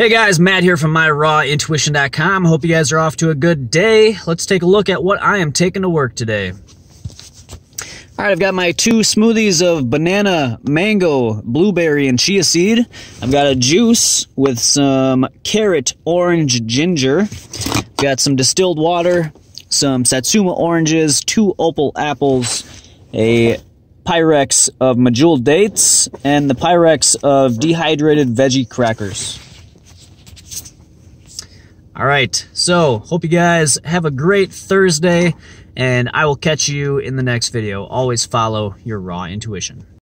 Hey guys, Matt here from myrawintuition.com. Hope you guys are off to a good day. Let's take a look at what I am taking to work today. All right, I've got my two smoothies of banana, mango, blueberry, and chia seed. I've got a juice with some carrot, orange, ginger. Got some distilled water, some satsuma oranges, two opal apples, a Pyrex of medjool dates, and the Pyrex of dehydrated veggie crackers. All right, so hope you guys have a great Thursday, and I will catch you in the next video. Always follow your raw intuition.